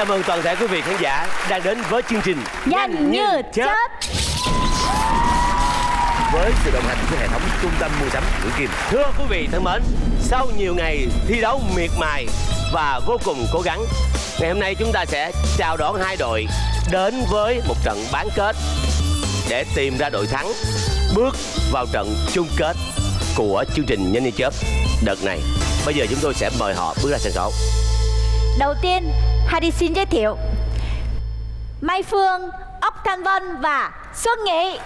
Chào mừng toàn thể quý vị khán giả đang đến với chương trình Nhanh như chớp với sự đồng hành của hệ thống trung tâm mua sắm Nguyễn Kim. Thưa quý vị thân mến, sau nhiều ngày thi đấu miệt mài và vô cùng cố gắng, ngày hôm nay chúng ta sẽ chào đón hai đội đến với một trận bán kết để tìm ra đội thắng bước vào trận chung kết của chương trình Nhanh như chớp đợt này. Bây giờ chúng tôi sẽ mời họ bước ra sân khấu. Đầu tiên, Hadi xin giới thiệu Mai Phương, Ốc Thanh Vân và Xuân Nghị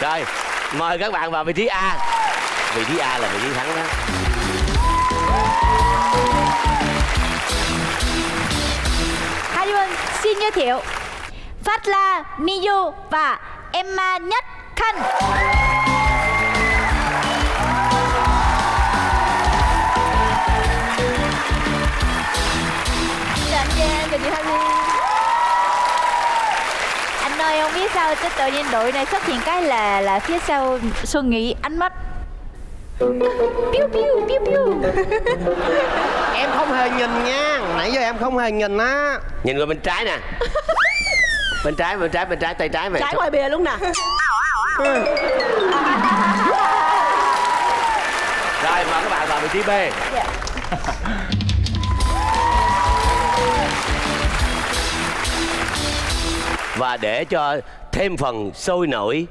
Rồi, mời các bạn vào vị trí A. Vị trí A là vị trí thắng đó. Hadi Vân xin giới thiệu Phát La, Miyu và Emma Nhất Khanh. Chào anh Giang, chào chị Hadi Anh ơi, không biết sao chứ tự nhiên đội này xuất hiện cái là là phía sau Xuân Nghị ánh mắt. Piu piu piu piu. Em không hề nhìn nha. Nãy giờ em không hề nhìn á. Nhìn qua bên trái nè. Bên trái, bên trái, bên trái, tay trái về. Trái ngoài bìa luôn nè Rồi, mời các bạn vào vị trí B. Và để cho thêm phần sôi nổi,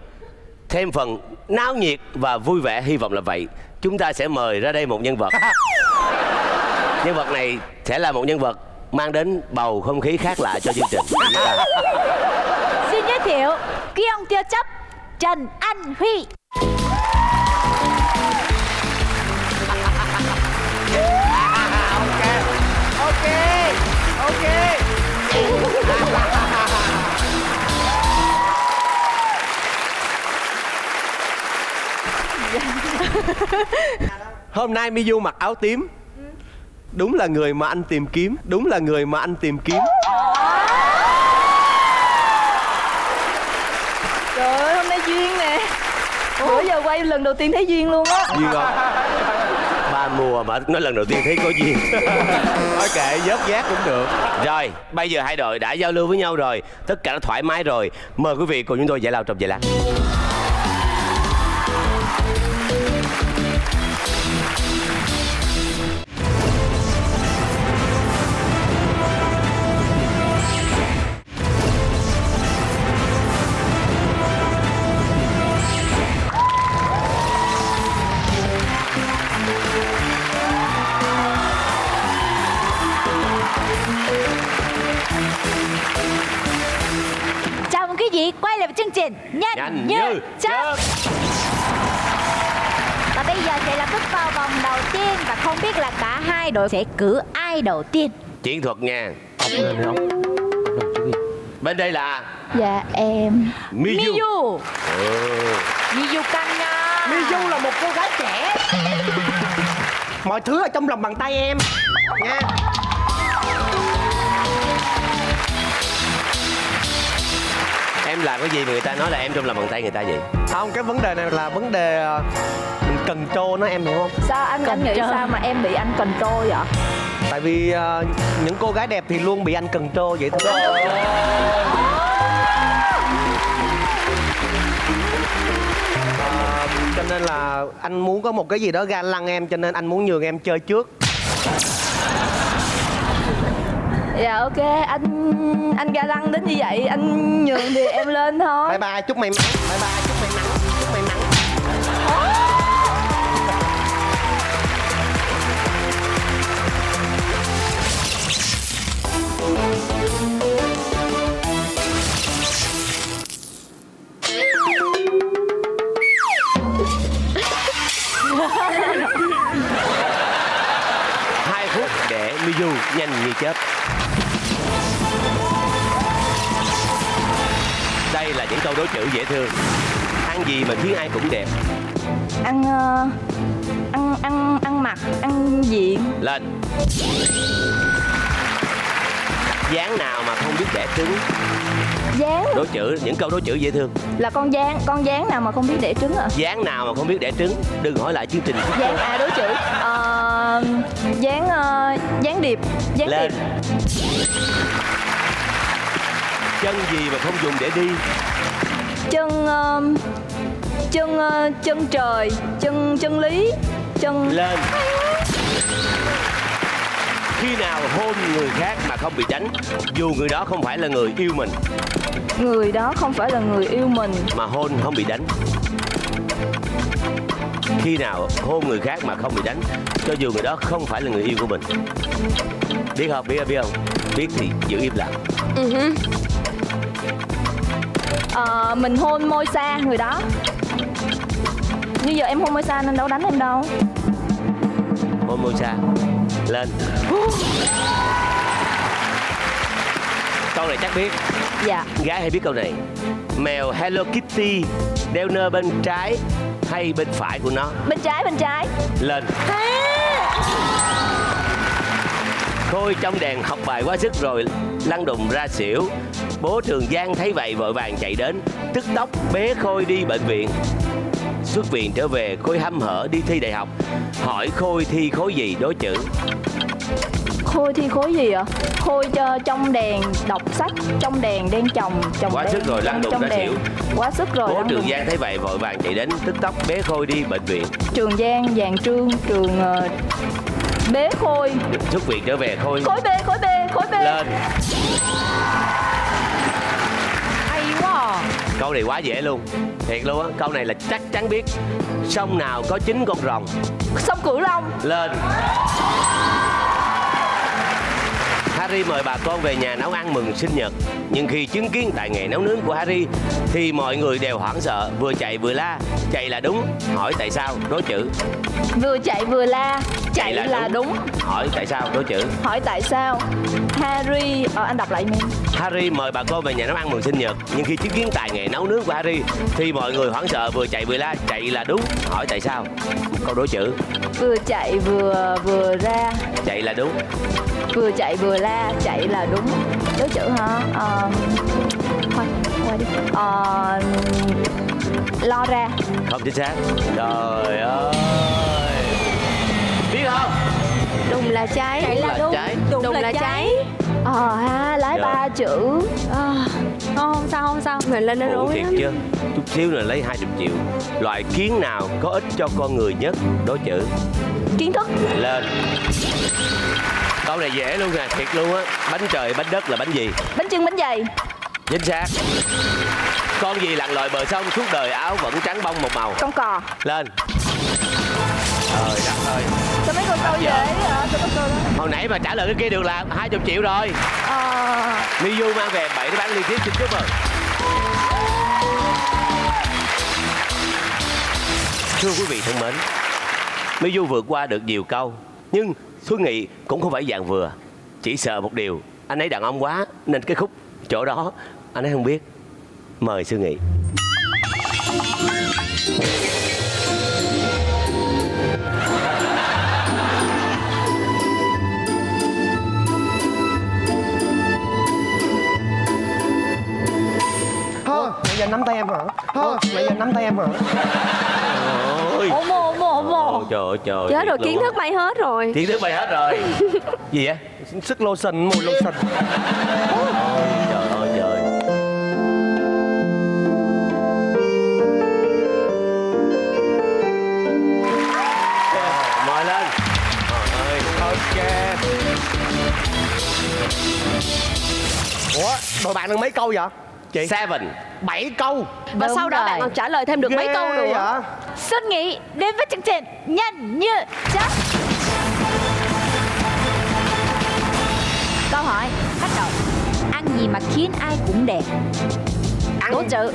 thêm phần náo nhiệt và vui vẻ, hy vọng là vậy, chúng ta sẽ mời ra đây một nhân vật. nhân vật này sẽ là một nhân vật mang đến bầu không khí khác lạ cho chương trình. Xin giới thiệu Kiêng Tiêu Chấp Trần Anh Huy Ok Ok Hôm nay Miyu mặc áo tím Đúng là người mà anh tìm kiếm Đúng là người mà anh tìm kiếm Trời ơi, hôm nay duyên nè Bữa giờ quay lần đầu tiên thấy duyên luôn á Duyên không? Ba mùa mà nói lần đầu tiên thấy có duyên. Thôi kệ vớt giác cũng được Rồi, bây giờ hai đội đã giao lưu với nhau rồi, tất cả đã thoải mái rồi. Mời quý vị cùng chúng tôi giải lao trong giây lát. Đội sẽ cử ai đầu tiên Chiến thuật nha. Bên đây là Dạ em Miyu. Miyu Ừ. Miyu căng nha Miyu là một cô gái trẻ Mọi thứ ở trong lòng bàn tay em Nha Em làm cái gì mà người ta nói là em trong lòng bàn tay người ta vậy? Không, cái vấn đề này là vấn đề ờ, cần trô nó em hiểu không? Sao anh anh nghĩ sao mà em bị anh control vậy? Tại vì ờ, những cô gái đẹp thì luôn bị anh cần trô vậy thôi. Ờ, cho nên là anh muốn có một cái gì đó ga lăng em cho nên anh muốn nhường em chơi trước. Dạ ok. Anh anh ga lăng đến như vậy anh nhường thì em lên thôi. Bye bye chúc may mắn. Bye bye chúc may mắn Hai phút để Miyu nhanh như chớp. Đây là những câu đối chữ dễ thương. Ăn gì mà khiến ai cũng đẹp. ăn ờ, ăn ăn ăn mặc ăn diện Lên. Dáng nào mà không biết đẻ trứng? Gián đố chữ những câu đố chữ dễ thương. Là con gián Con gián nào mà không biết đẻ trứng à dáng nào mà không biết đẻ trứng? Đừng hỏi lại chương trình. Gián à đối chữ. Ờ, Gián ờ, Gián điệp Gián lên. điệp. Chân gì mà không dùng để đi? Chân ờ, Chân ờ, Chân trời Chân chân lý Chân lên khi nào hôn người khác mà không bị đánh dù người đó không phải là người yêu mình. Người đó không phải là người yêu mình. Mà hôn không bị đánh. Khi nào hôn người khác mà không bị đánh? Cho dù người đó không phải là người yêu của mình. Biết không? Biết không? Biết không? Biết thì giữ im lặng. Ờ, Mình hôn môi xa người đó. Như giờ em hôn môi xa nên đâu đánh em đâu. Hôn môi xa lên. Câu này chắc biết. Dạ. Gái hay biết câu này? Mèo Hello Kitty đeo nơ bên trái hay bên phải của nó? Bên trái bên trái. Lên. Khôi trong đèn học bài quá sức rồi lăn đùng ra xỉu. Bố Trường Giang thấy vậy vội vàng chạy đến Tức tốc bế Khôi đi bệnh viện Xuất viện trở về Khôi hăm hở đi thi đại học Hỏi Khôi thi khối gì đố chữ Khôi thi khối gì ạ? Khôi cho trong đèn đọc sách Trong đèn đen chồng chồng Quá đen, sức rồi, lăn đùng ra xỉu. Quá sức rồi Bố Trường. Giang thấy vậy vội vàng chạy đến Tức tốc bế Khôi đi bệnh viện Trường Giang, Giàng Trương, trường ờ, Bế Khôi Xuất viện trở về Khôi Khối B, khối B, khối B lên hay quá à. Câu này quá dễ luôn. Thiệt luôn á Câu này là chắc chắn biết. Sông nào có chín con rồng? Sông Cửu Long. Lên. Harry mời bà con về nhà nấu ăn mừng sinh nhật. Nhưng khi chứng kiến tài nghệ nấu nướng của Harry Thì mọi người đều hoảng sợ. Vừa chạy vừa la. Chạy là đúng. Hỏi tại sao? Đố chữ. Vừa chạy vừa la. Chạy là là, đúng. đúng. Hỏi tại sao? Đố chữ. Hỏi tại sao Harry ờ, Anh đọc lại mình Harry mời bà con về nhà nấu ăn mừng sinh nhật. Nhưng khi chứng kiến tài nghệ nấu nướng của Harry Thì mọi người hoảng sợ Vừa chạy vừa la Chạy là đúng. Hỏi tại sao? Câu đố chữ. Vừa chạy vừa vừa ra. Chạy là đúng. Vừa chạy vừa la Chạy là đúng. Đối chữ hả? Ờ, Thôi qua đi. Ờ, Lo ra. Không chính xác. Trời ơi! Biết không? Đùng là cháy. Chạy là đúng cháy. Đụng, Đùng là, là cháy, cháy Ờ ha Lái Dạ. ba chữ. À, không, không sao không sao. Mình lên nó rối thiệt lắm. chứ Chút xíu nữa lấy 20 triệu. Loại kiến nào có ích cho con người nhất? Đố chữ. Kiến thức. Lên. Câu này dễ luôn nè Thiệt luôn á. Bánh trời bánh đất là bánh gì? Bánh chưng bánh dày Chính xác. Con gì lặn lội bờ sông suốt đời áo vẫn trắng bông một màu? Con cò. Lên Trời đất ơi Sao mấy con câu Dạ. dễ hả? Sao mấy câu đó. Hồi nãy mà trả lời cái kia được là 20 triệu rồi. Ờ. Miu mang về 7 đáp án liên tiếp xin chúc mừng. Thưa quý vị thân mến Miu vượt qua được nhiều câu Nhưng Xuân Nghị cũng không phải dạng vừa. Chỉ sợ một điều Anh ấy đàn ông quá Nên cái khúc chỗ đó. Anh ấy không biết. Mời Xuân Nghị Nãy giờ nắm tay em hả? Thôi, nãy giờ nắm tay em hả? Ôi Ồ mồ ồ mồ Trời ơi trời. Chết rồi kiến thức bay hết rồi. Kiến thức bay hết rồi. Gì vậy? Sức lotion, mùi lotion. Ôi, Trời ơi trời. Mời lên. Trời ơi Ok. Ủa, đội bạn được mấy câu vậy? Chị? Seven. Bảy câu. Và Đúng sau đó rồi. bạn còn trả lời thêm được mấy Ghê câu nữa. vậy? Xuân Nghị đến với chương trình Nhanh như chớp. Câu hỏi bắt đầu. Ăn gì mà khiến ai cũng đẹp? Đố chữ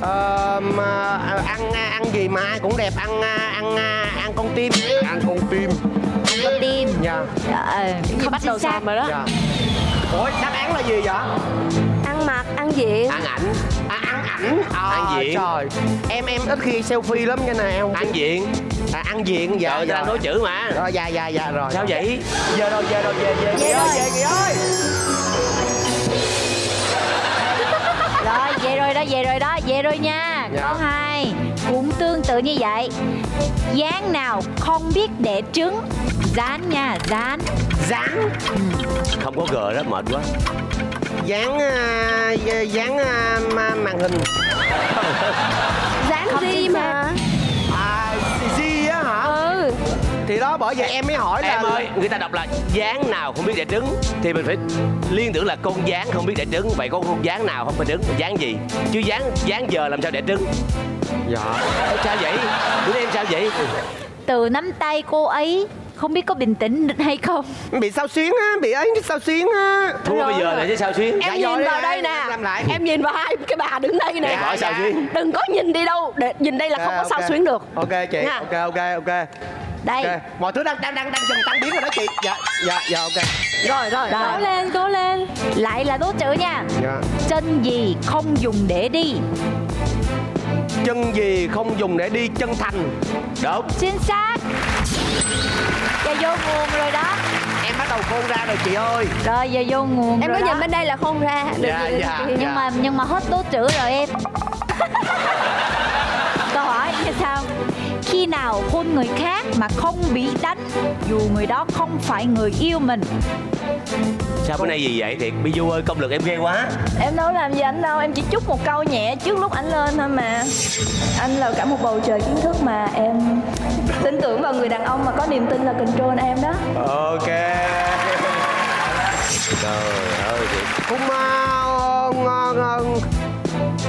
Ờ, mà, à, ăn ăn gì mà ai cũng đẹp? Ăn à, ăn à, ăn con tim. Ăn con tim. Ăn con tim. Dạ. Ờ, không Bắt đầu chính xác. xàm rồi đó. Dạ. Ủa đáp án là gì vậy? Ăn ăn diện Ăn ảnh. À, ăn ảnh. À, Ăn diện. trời. Em em ít khi selfie lắm nha nè em. Ăn diện à, ăn diện dạ Rồi, ta dạ. nói chữ mà. Rồi dạ dạ dạ rồi. Sao vậy? về rồi về rồi về về Về ơi về kìa ơi. Rồi về rồi đó về rồi đó về rồi nha. Dạ. Câu hai Cũng tương tự như vậy. Dán nào không biết để trứng? Dán nha dán. Dán. Không có G đó, mệt quá dán à, dán à, ma- màn hình. Dán gì mà? à gì á hả? Ừ. Thì đó bởi vậy em mới hỏi là Em ơi, người ta đọc là dán nào không biết để trứng Thì mình phải liên tưởng là con dán không biết để trứng Vậy con con dán nào không phải trứng, dán gì? Chứ dán dán giờ làm sao để trứng dạ. Sao vậy? Bữa em sao vậy? Từ nắm tay cô ấy Không biết có bình tĩnh hay không. Bị sao xuyến á bị ấy sao xuyến á. Thua bây giờ là chứ sao xuyên Dạ em rồi, nhìn đây vào đây nè. em nhìn vào hai cái bà đứng đây nè. Hỏi sao xuyên đừng có nhìn đi đâu để nhìn đây là không có sao xuyến được. Ok chị ok ok ok. Đây. Ok mọi thứ đang đang đang đang dần tăng biến rồi đó chị. Dạ dạ dạ ok. Rồi rồi Rồi. cố lên cố lên. Lại là đố chữ nha. Dạ. Chân gì không dùng để đi? Chân gì không dùng để đi chân thành. Đúng. Chính xác vô nguồn rồi đó. Em bắt đầu khôn ra rồi chị ơi. Rồi giờ vô nguồn em rồi có đó. nhìn bên đây là không ra được Dạ, dạ. nhưng mà nhưng mà hết đố chữ rồi em. Câu hỏi như sau. Khi nào hôn người khác mà không bị đánh dù người đó không phải người yêu mình? Sao bữa nay gì vậy thiệt? Bi Du ơi công lực em ghê quá. Em đâu làm gì anh đâu, em chỉ chúc một câu nhẹ trước lúc anh lên thôi mà. Anh là cả một bầu trời kiến thức mà em tin tưởng vào người đàn ông mà có niềm tin là control em đó. Ok. Trời ơi hung uh,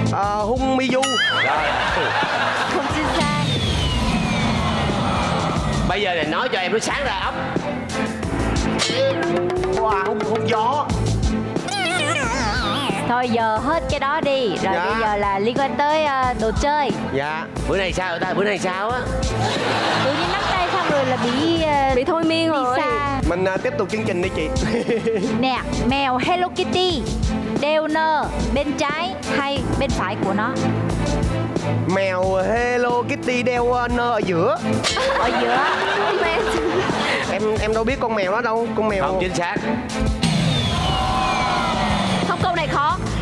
uh, hung mi du Rồi không chính xác Bây giờ này nói cho em nó sáng ra ốc wow hung hung gió thôi giờ hết cái đó đi. Rồi Dạ. bây giờ là liên quan tới ờ, đồ chơi. Dạ. Bữa nay sao ta? Bữa nay sao á? Tự nhiên nắm tay xong rồi là bị ờ, bị thôi miên rồi. xa. Mình uh, tiếp tục chương trình đi chị. Nè mèo Hello Kitty. Đeo nơ bên trái hay bên phải của nó? Mèo Hello Kitty đeo uh, nơ ở giữa. Ở giữa. Em em đâu biết con mèo đó đâu. Con mèo Không chính xác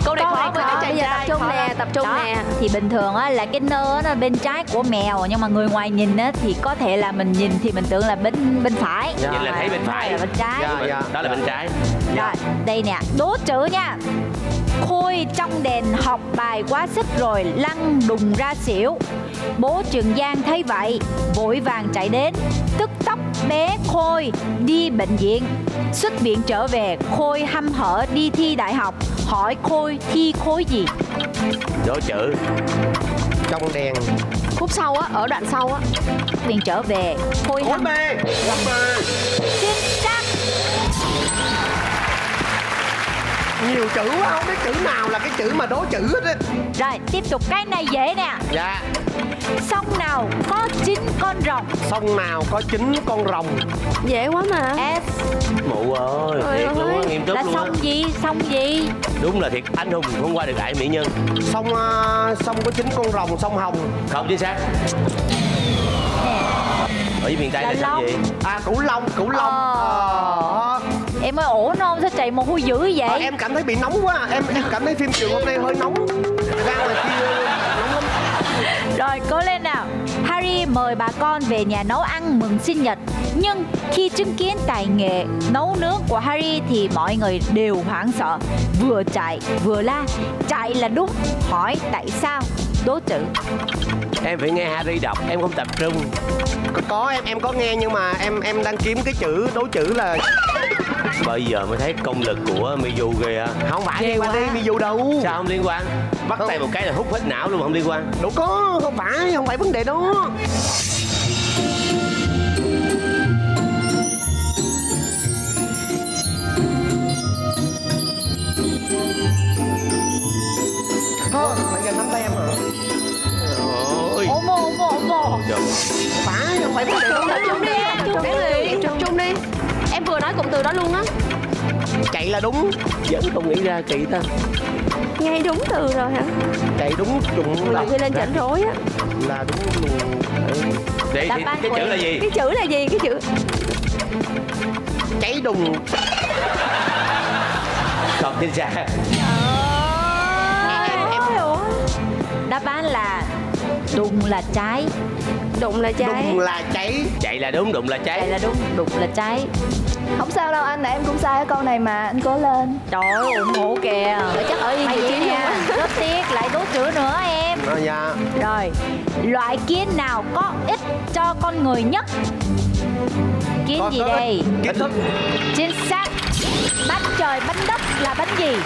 câu này Câu khó này với khó. các chàng Bây giờ trai tập trung nè, tập trung nè. Thì bình thường á là cái nơ nó bên trái của mèo nhưng mà người ngoài nhìn á thì có thể là mình nhìn thì mình tưởng là bên bên phải. Dạ. Nhìn là thấy bên phải là bên trái. Dạ, dạ. Đó là bên trái. Rồi đây nè. Đố chữ nha. Khôi trong đèn học bài quá sức rồi lăn đùng ra xỉu. Bố Trường Giang thấy vậy Vội vàng chạy đến Tức tốc bé Khôi đi bệnh viện. Xuất viện trở về Khôi hăm hở đi thi đại học. Hỏi Khôi thi khối gì? Đố chữ. Trong đèn. Khúc sau á ở đoạn sau á. Xuất viện trở về Khôi khối hăm B. Khối B. Chính xác. Nhiều chữ quá không biết chữ nào là cái chữ mà đố chữ hết á. Rồi tiếp tục cái này dễ nè. Dạ. Sông nào có chín con rồng? Sông nào có chín con rồng? Dễ quá mà. S Mụ ơi Thiệt luôn ơi. á Nghiêm túc là luôn sông gì? Sông gì? Đúng là thiệt Anh hùng không qua được ải mỹ nhân. Sông uh, sông có chín con rồng sông hồng. Không chính xác. Ở miền Tây Là là sông gì? À cửu long cửu long. Ờ. Ờ. em ơi ổn không sao chạy mồ hôi dữ vậy? Ờ, em cảm thấy bị nóng quá. Em em cảm thấy phim trường hôm nay hơi nóng. Ra ngoài kia nóng lắm. Rồi cố lên nào Mời bà con về nhà nấu ăn mừng sinh nhật. Nhưng khi chứng kiến tài nghệ nấu nướng của Harry thì mọi người đều hoảng sợ. Vừa chạy vừa la. Chạy là đúng. Hỏi tại sao? Đố chữ Em phải nghe Harry đọc Em không tập trung. Có, có em em có nghe nhưng mà em em đang kiếm cái chữ đố chữ là Bây giờ mới thấy công lực của Miyu ghê á. Không phải Ghê liên quan đến Mizu đâu. Sao không liên quan? Bắt Không. tay một cái là hút hết não luôn không liên quan. Đâu có không phải không phải vấn đề đó. Thôi, mày gần nắm tay em hả? Ôi. Ôm ôm ôm ôm. Phải, không phải vấn đề đó. Trung đi em tập trung đi em vừa nói cụm từ đó luôn á. Chạy là đúng. Vẫn không nghĩ ra kỳ ta. Ngay đúng từ rồi hả? Chạy đúng trùng là, khi lên chảnh rối á. là đúng luôn. Thì, Đáp thì cái chữ là gì? Cái chữ là gì? Cái chữ. Cháy đùng. Không chính xác đáp án là đùng là trái đụng là trái đùng là cháy. Chạy là đúng đụng là đây cháy là đúng đùng là trái không sao đâu anh em cũng sai ở câu này mà anh cố lên. Trời ơi ủng hộ kìa. Chắc ở yên vị vậy trí nha. Rất tiếc lại đố chữ nữa em. Ờ, dạ. Rồi loại kiến nào có ích cho con người nhất? Kiến Có- gì có đây? kiến thức. Chính xác. Bánh trời bánh đất là bánh gì?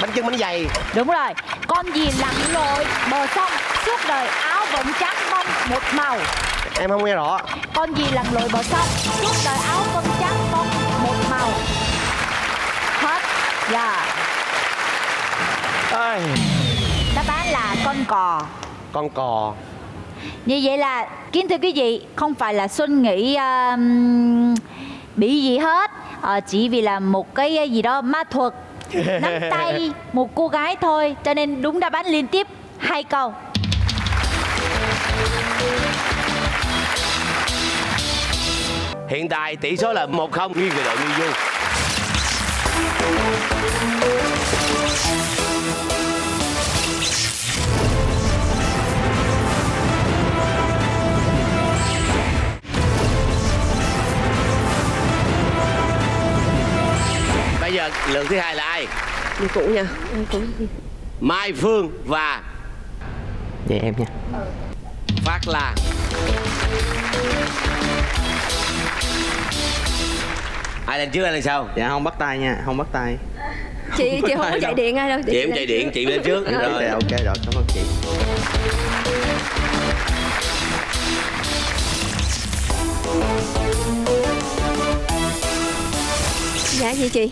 Bánh chân bánh dày. Đúng rồi. Con gì lặn lội bờ sông suốt đời áo vẫn trắng một màu. Em không nghe rõ. Con gì lặn lội bờ sông suốt đời áo vẫn trắng bông một màu. Hết. Dạ. Ai, đáp án là con cò. Con cò. Như vậy là kính thưa quý vị không phải là xuân nghĩ um, bị gì hết Ờ, chỉ vì là một cái gì đó ma thuật. Nắm tay một cô gái thôi cho nên đúng đáp án liên tiếp hai câu hiện tại tỷ số là một không nghiêng về đội Như Du. Bây giờ lượng thứ hai là ai? Như cũ nha. Mai Phương và vậy em nha Phát La ai lên trước ai lên sau dạ không bắt tay nha không bắt tay. Chị chị không có chạy điện ai đâu chị em chạy điện chị lên trước. Rồi. Rồi ok rồi cảm ơn chị. Dạ gì chị?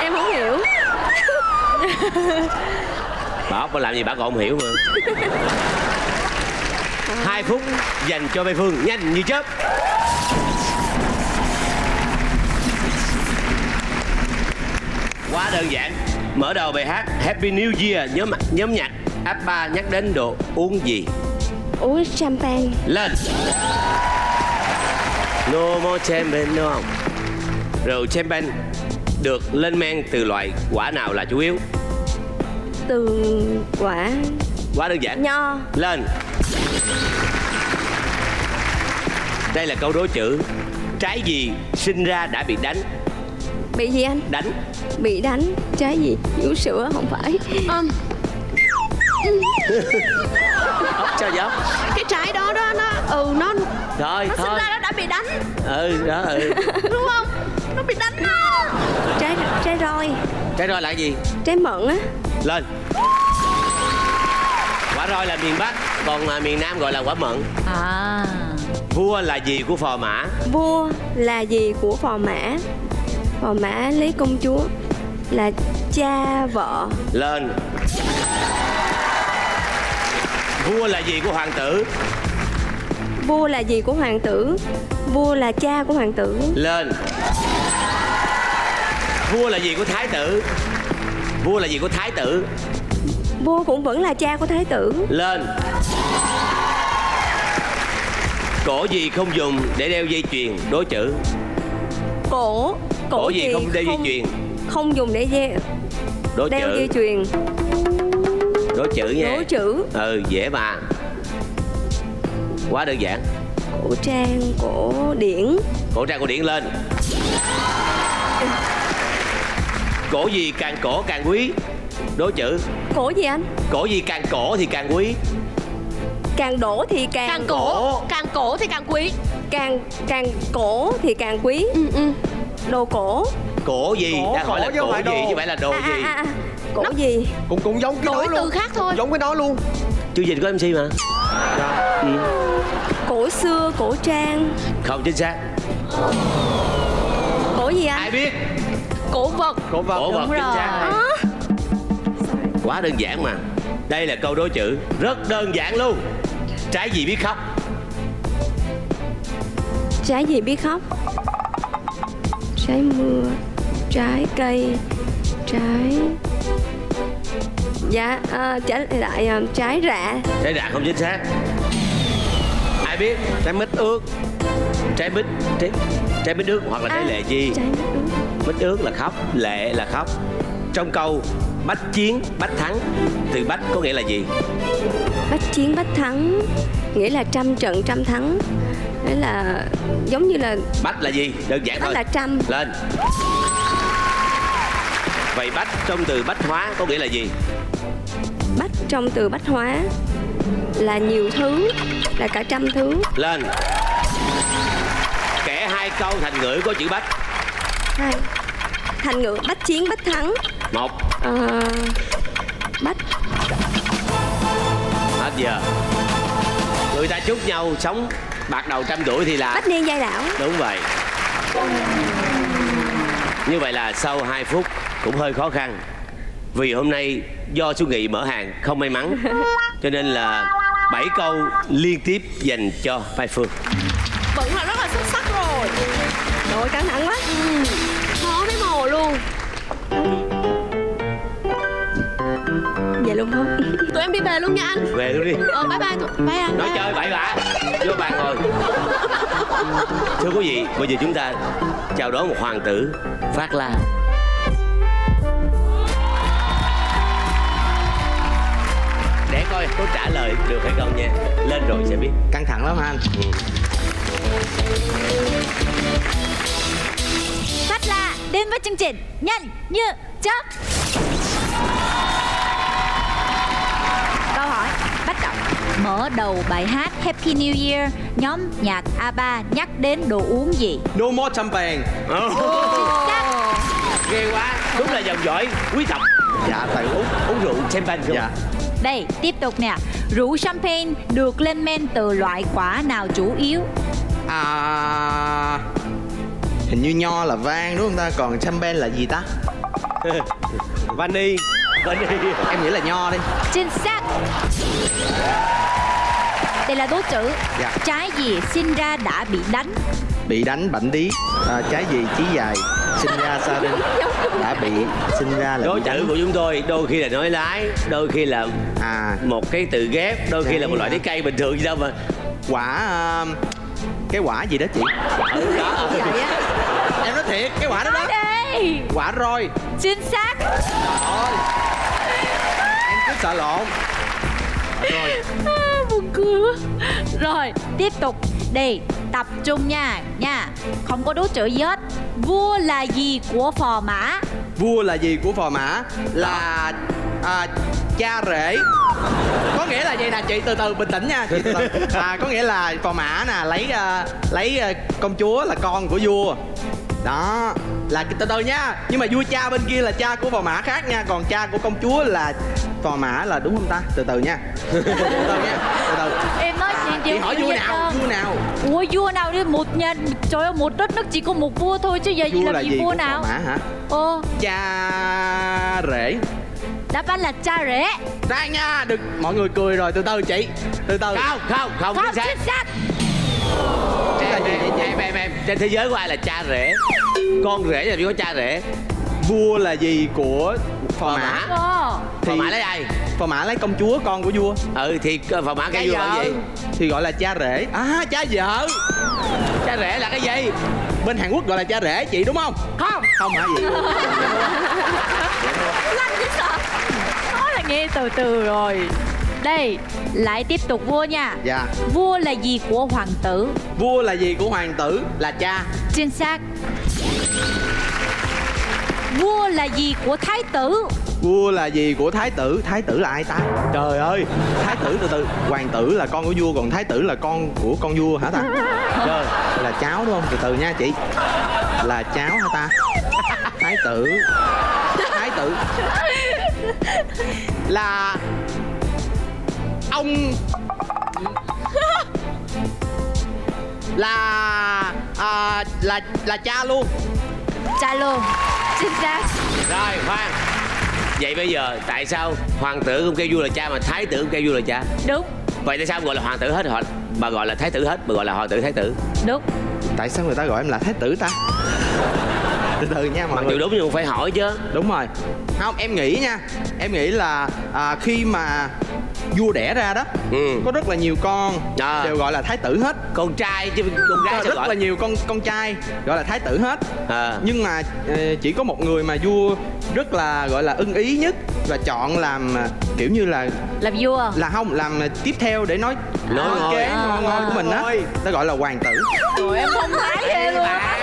Em không hiểu bà ốc bà làm gì bà còn không hiểu mà. Hai phút dành cho Mai Phương nhanh như chớp. Quá đơn giản mở đầu bài hát Happy New Year nhóm nhóm nhạc Abba nhắc đến đồ uống gì? Uống champagne. Lên. No more champagne đúng không? Rượu champagne được lên men từ loại quả nào là chủ yếu từ quả quá đơn giản. nho. Lên. Đây là câu đố chữ trái gì sinh ra đã bị đánh? Bị gì anh? Đánh. Bị đánh. Trái gì? Vú sữa không phải. Um, ốc sao vậy? Cái trái đó đó nó ừ nó thôi nó sinh thôi. ra nó đã bị đánh. Ừ đó ừ. Đúng không? Nó bị đánh đó. Trái trái roi. Trái roi là gì? Trái mận á lên. Quả roi là miền bắc còn à, miền nam gọi là quả mận. À. Vua là gì của phò mã? Vua là gì của phò mã? Phò mã lý công chúa là cha vợ. Lên. Vua là gì của hoàng tử? Vua là gì của hoàng tử? Vua là cha của hoàng tử. Lên. Vua là gì của thái tử vua là gì của thái tử? Vua cũng vẫn là cha của thái tử. Lên. Cổ gì không dùng để đeo dây chuyền? Đối chữ. Cổ cổ gì không đeo dây chuyền? không dùng để đeo, đối đeo dây chữ chuyền. Đối chữ nha. Đố chữ. Ừ dễ mà. Quá đơn giản. Cổ trang cổ điển. Cổ trang cổ điển lên cổ gì càng cổ càng quý. Đối chữ. Cổ gì anh? Cổ gì càng cổ thì càng quý. Càng đổ thì càng càng cổ càng cổ thì càng quý. Càng càng cổ thì càng quý. Ừ, ừ. đồ cổ. Cổ gì? Cổ, đang hỏi cổ là cổ gì đồ. chứ phải là đồ à, gì? à, à, à. cổ gì? Cũng cũng giống cái đổi đó luôn. từ khác thôi. Giống cái đó luôn. Chương trình có mc mà. Ừ. cổ xưa cổ trang. Không chính xác. Cổ gì anh? Ai biết cổ vật. Cổ vật. Cổ vật. Chính rồi. xác quá đơn giản mà. Đây là câu đố chữ rất đơn giản luôn. Trái gì biết khóc? Trái gì biết khóc? Trái mưa trái cây trái Dạ à, trả lại à, trái rạ. Trái rạ không chính xác. Ai biết? Trái mít ướt Trái mít Trái, trái mít ướt hoặc là trái À, lệ chi? Trái mít ướt. Là khóc Lệ là khóc. Trong câu Bách chiến bách thắng Từ bách có nghĩa là gì? Bách chiến bách thắng Nghĩa là trăm trận trăm thắng. Đấy là giống như là Bách là gì? Đơn giản Bách thôi. là trăm. Lên. Vậy bách trong từ bách hóa có nghĩa là gì? Bách trong từ bách hóa Là nhiều thứ Là cả trăm thứ. Lên hai câu thành ngữ có chữ bách. Hai. Thành ngữ bách chiến bách thắng. Một. À, Bách. Hết giờ. Người ta chúc nhau sống bạc đầu trăm tuổi thì là Bách niên giai đảo Đúng vậy. Như vậy là sau 2 phút cũng hơi khó khăn. Vì hôm nay do Xuân Nghị mở hàng không may mắn Cho nên là 7 câu liên tiếp dành cho Mai Phương ơi, căng thẳng quá. Khó thấy mồ luôn. Vậy luôn thôi. Tụi em đi về luôn nha anh. Về luôn đi. Ờ bye bye tụi Bye anh. Nói bye. chơi bậy bạ. Vô bàn ngồi. Thưa quý vị Bây giờ chúng ta chào đón một hoàng tử Phát La. Để coi có trả lời được hay không nha. Lên rồi sẽ biết. Căng thẳng lắm anh? Là đến với chương trình Nhanh như chớp. Câu hỏi bắt đầu. Mở đầu bài hát Happy New Year Nhóm nhạc A3 nhắc đến đồ uống gì? No more champagne. Ghê quá. Đúng là dòng dõi quý tộc. Dạ tại Uống, uống rượu champagne không dạ. Đây tiếp tục nè. Rượu champagne được lên men từ loại quả nào chủ yếu? À hình như nho là vang đúng không ta? Còn champagne là gì ta? Vani đi em nghĩ là nho đi. Chính xác. Đây là đố chữ. Dạ. Trái gì sinh ra đã bị đánh? Bị đánh bảnh đí à, trái gì chí dài sinh ra sa đinh đã bị sinh ra là Đố chữ của chúng tôi đôi khi là nói lái Đôi khi là à. một cái từ ghép Đôi khi là một loại trái cây bình thường gì đâu mà. Quả à, cái quả gì đó chị? Ừ, đó. Vậy á em nói thiệt cái quả đó đó. Quả roi. Chính xác. Em cứ sợ lộn. À, Buồn cười Rồi tiếp tục. Đây tập trung nha nha. Không có đố chữ gì hết. Vua là gì của phò mã? Vua là gì của phò mã? Là à, cha rể. Có nghĩa là vậy nè chị từ từ bình tĩnh nha chị từ từ. À có nghĩa là phò mã nè lấy à, lấy à, công chúa là con của vua đó là từ từ nha nhưng mà vua cha bên kia là cha của phò mã khác nha. Còn cha của công chúa là phò mã là đúng không ta? Từ từ nha. Từ từ nha. Từ từ. Em nói à, chuyện chị hỏi gì vua nào con? vua nào? Ủa vua nào đi? Một nhà Trời ơi một đất nước chỉ có một vua thôi Chứ giờ gì vua làm là gì gì vua của nào? phò mã hả? Ồ. Cha rể. Đáp án là cha rể. Khoan nha, đừng mọi người cười rồi. Từ từ chị. Từ từ. Không không không Không chính xác. chính xác em, em, em, em, em, Trên thế giới của ai là cha rể Con rể là chỉ có cha rể Vua là gì của phò mã? Phò mã lấy ai Phò mã lấy công chúa con của vua. Ừ thì phò mã cái vua là gì Thì gọi là cha rể. À cha vợ. Cha rể là cái gì Bên Hàn Quốc gọi là cha rể chị đúng không? Không Không hả gì? Lanh chứ sợ Nói là nghe từ từ rồi Đây lại tiếp tục vua nha Dạ. Vua là gì của hoàng tử Vua là gì của hoàng tử? Là cha. Chính xác Vua là gì của thái tử Vua là gì của thái tử? Thái tử là ai ta? Trời ơi, thái tử từ từ. Hoàng tử là con của vua còn thái tử là con của con vua hả ta? Trời, là cháu đúng không? Từ từ nha chị. Là cháu hả ta? Thái tử. Thái tử. Là ông. Là à, là là cha luôn. Cha luôn. Chính xác. Rồi khoan Vậy bây giờ tại sao hoàng tử không kêu vua là cha mà thái tử không kêu vua là cha? Đúng. Vậy tại sao gọi là hoàng tử hết họ Bà gọi là thái tử hết Bà gọi là hoàng tử thái tử? Đúng. Tại sao người ta gọi em là thái tử ta? Từ từ nha mọi mặc người. dù đúng nhưng phải hỏi chứ. Đúng rồi. Không em nghĩ nha. Em nghĩ là à, khi mà vua đẻ ra đó. Ừ. có rất là nhiều con À. đều gọi là thái tử hết. Con trai chứ con gái rất gọi? là nhiều con con trai gọi là thái tử hết. À. nhưng mà ờ, chỉ có một người mà vua rất là gọi là ưng ý nhất và chọn làm à, kiểu như là làm vua. Là không làm à, tiếp theo để nói Nói ngôi. kế À, ngôi ngôi của mình á. Ta gọi là hoàng tử. Trời em không thấy ghê luôn á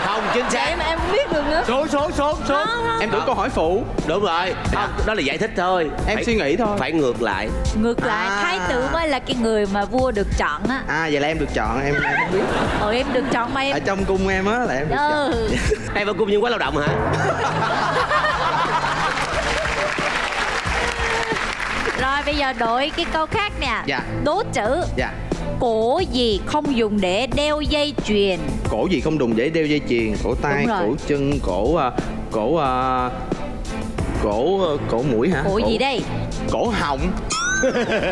không chính xác. Em em không biết được nữa. Số số số số em tưởng câu hỏi phụ. Đúng rồi. Không đó là giải thích thôi. Em phải, suy nghĩ thôi. phải ngược lại. Ngược lại. À. thái tử mới là cái người mà vua được chọn á. À vậy là em được chọn. Em, em không biết. Ờ em được chọn mà ở em trong cung em á là em được chọn. Ừ. Em vào cung nhân quá lao động hả? Rồi bây giờ đổi cái câu khác nè. Dạ. đố chữ. Dạ cổ gì không dùng để đeo dây chuyền? Cổ gì không đùng để đeo dây chuyền? Cổ tay cổ chân cổ à, cổ à, cổ à, cổ mũi hả? Cổ gì đây? cổ họng.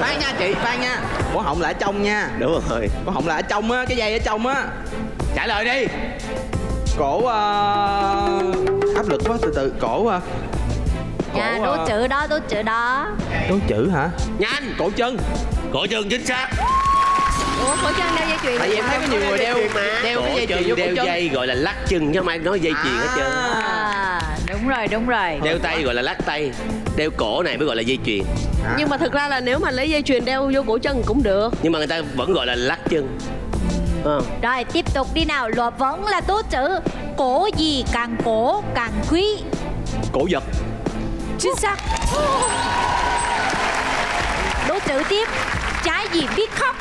Khoan nha chị khoan nha. Cổ họng là ở trong nha. Đúng rồi. Cổ họng là ở trong á cái dây ở trong á. Trả lời đi. Cổ à, áp lực quá từ từ. Cổ à, nha cổ, đố à, chữ đó đố chữ đó. Đố chữ hả? Nhanh. Cổ chân. Cổ chân chính xác ủa cổ chân đeo dây chuyền tại vì em thấy có nhiều người đeo đeo cái dây chuyền vô cổ đeo dây gọi là lắc chân chứ không ai nói dây chuyền hết trơn. À, đúng rồi đúng rồi. Đeo tay gọi là lắc tay. Đeo cổ này mới gọi là dây chuyền. À. Nhưng mà thực ra là nếu mà lấy dây chuyền đeo vô cổ chân cũng được. Nhưng mà người ta vẫn gọi là lắc chân. Ờ. rồi tiếp tục đi nào. Luật vẫn là đố chữ cổ gì càng cổ càng quý. Cổ vật. Chính xác. Đố chữ tiếp. Trái gì biết khóc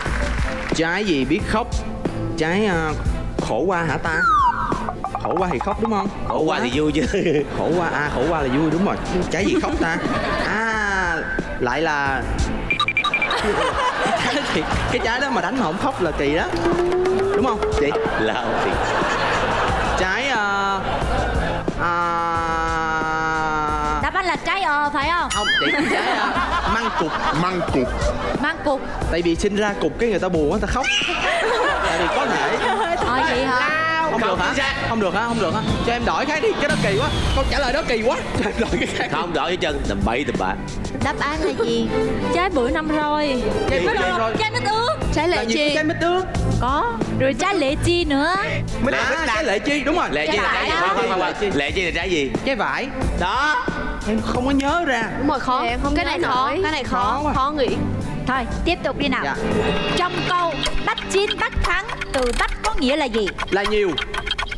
trái gì biết khóc? Trái à, khổ qua hả ta? Khổ qua thì khóc đúng không? Khổ qua thì vui chứ. Khổ qua à khổ qua là vui đúng rồi. Trái gì khóc ta? À lại là cái trái thì cái trái đó mà đánh mà không khóc là kỳ đó. Đúng không? Chị? Lao thì trái à, à, đáp án là trái ờ phải không? Không chị trái à, măng cục. Măng cục. Mang cục. Tại vì sinh ra cục cái người ta buồn người ta khóc. Tại vì có thể. Ờ vậy hả? Không được hả? không được hả? Không được hả? Cho em đổi cái đi cái đó kỳ quá. Câu trả lời đó kỳ quá. Cho em đổi cái khác không đổi với chân tầm bậy tầm bạ. Đáp án là gì? Trái bữa năm rồi Trái bữa năm rồi. trái mít ướt. Trái lệ chi? Cái mít ướt. Có. Rồi trái lệ chi nữa. Mới là trái lệ chi đúng rồi. lệ chi là trái gì? Trái lệ chi là trái gì? Trái vải. Đó em không có nhớ ra. Đúng rồi khó. Em không Cái này khó nổi. Cái này Khó khó. Khó nghĩ. Thôi tiếp tục đi nào. Dạ. Trong câu bách chiến bách thắng từ bách có nghĩa là gì? Là nhiều.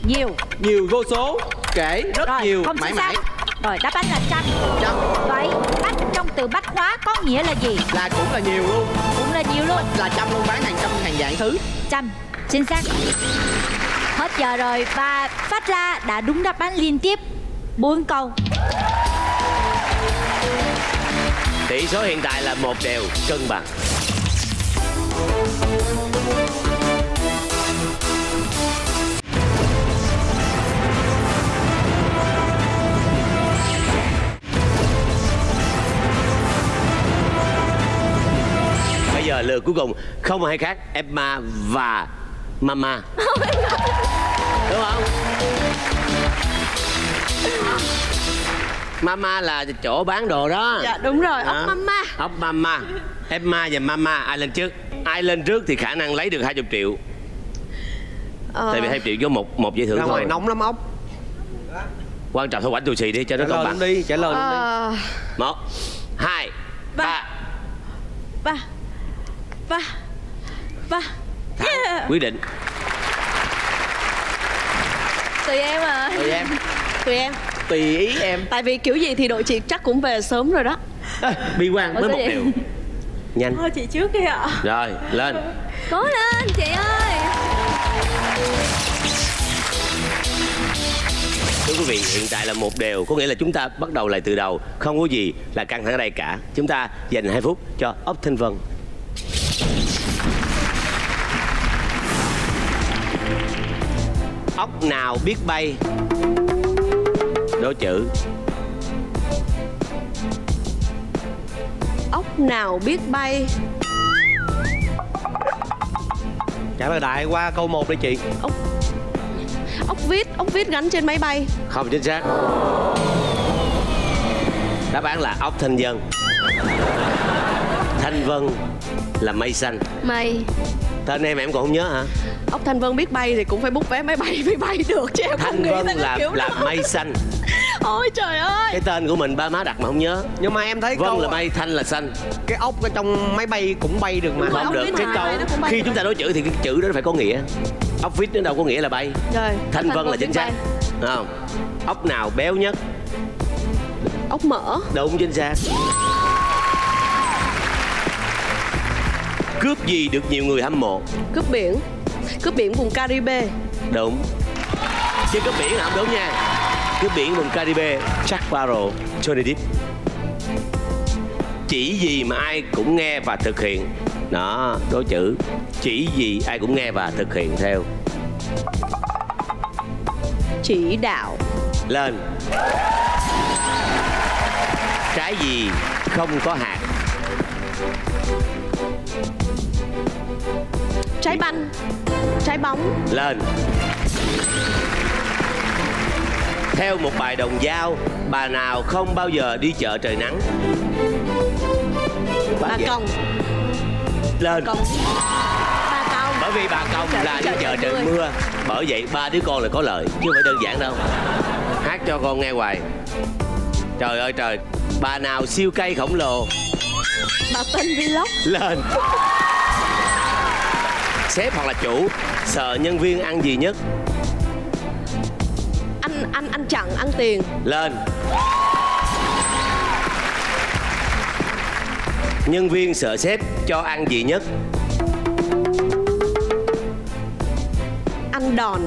Nhiều. Nhiều vô số kể rất rồi nhiều không mãi chính xác. Mãi rồi đáp án là trăm. Trăm. Vậy bách trong từ bách hóa có nghĩa là gì? Là cũng là nhiều luôn. Cũng là nhiều luôn. Là trăm luôn bán hàng trăm hàng dạng thứ. Trăm. Chính xác. Hết giờ rồi và phát la đã đúng đáp án liên tiếp. Bốn câu tỷ số hiện tại là một đều cân bằng. Bây giờ lượt cuối cùng không ai khác Emma và Mama. Đúng không Mama là chỗ bán đồ đó. Dạ đúng rồi? Ốc mama. Ốc mama. Emma và mama ai lên trước? Ai lên trước thì khả năng lấy được 20 triệu. Ờ, tại vì 20 triệu có một một giải thưởng ra ngoài thôi. nóng lắm ốc. Quan trọng thôi quảnh tù xì đi cho nó công bằng. đi trả lời luôn đi. Ờ, một hai ba. Ba. Ba. Ba. Yeah quyết định. Tùy em à. Tùy em. Tùy em tùy ý em. Tại vì kiểu gì thì đội chị chắc cũng về sớm rồi đó. À, bi quan mới Ủa, một vậy? điều. Nhanh. Thôi chị trước đi ạ. Rồi lên. Cố lên chị ơi. Thưa quý vị hiện tại là một đều có nghĩa là chúng ta bắt đầu lại từ đầu. Không có gì là căng thẳng ở đây cả. Chúng ta dành 2 phút cho ốc thanh vân. Ốc nào biết bay đố chữ. Ốc nào biết bay? Trả lời đại qua câu 1 đi chị. Ốc. Vít ốc vít gắn trên máy bay. Không chính xác. Đáp án là ốc thanh vân. Thanh vân là mây xanh. Mây. Tên em em còn không nhớ hả? Ốc thanh vân biết bay thì cũng phải bút vé máy bay mới bay được chứ em không thanh nghĩ vân là kiểu là đó. mây xanh ôi trời ơi. Cái tên của mình ba má đặt mà không nhớ. Nhưng mà em thấy vân câu là mây thanh là xanh. cái ốc ở trong máy bay cũng bay được mà. Không được. cái câu bay khi chúng ta nói chữ thì cái chữ đó phải có nghĩa. Ốc vít nó đâu có nghĩa là bay. Rồi thanh vân là chính xác. bay. Không. Ốc nào béo nhất? Ốc mỡ. Đúng chính xác. Cướp gì được nhiều người hâm mộ? Cướp biển. Cướp biển vùng Caribe. Đúng. Chứ cướp biển là không đúng nha cướp biển vùng Caribe Jack Sparrow Johnny Depp. Chỉ gì mà ai cũng nghe và thực hiện. Đó đố chữ. Chỉ gì ai cũng nghe và thực hiện theo. Chỉ đạo. Lên. Trái gì không có hạt? Trái banh. Trái bóng. Lên theo một bài đồng dao bà nào không bao giờ đi chợ trời nắng. Bà gì? còng lên. Còng bà còng bởi vì bà công Chợ- là đi chợ trời mưa. mưa. Bởi vậy ba đứa con là có lợi chứ không phải đơn giản đâu. Hát cho con nghe hoài. Trời ơi trời. Bà nào siêu cây khổng lồ. Bà tên vlog. Lên. Sếp hoặc là chủ sợ nhân viên ăn gì nhất anh anh chặn ăn tiền. Lên. Nhân viên sợ sếp cho ăn gì nhất? Ăn đòn.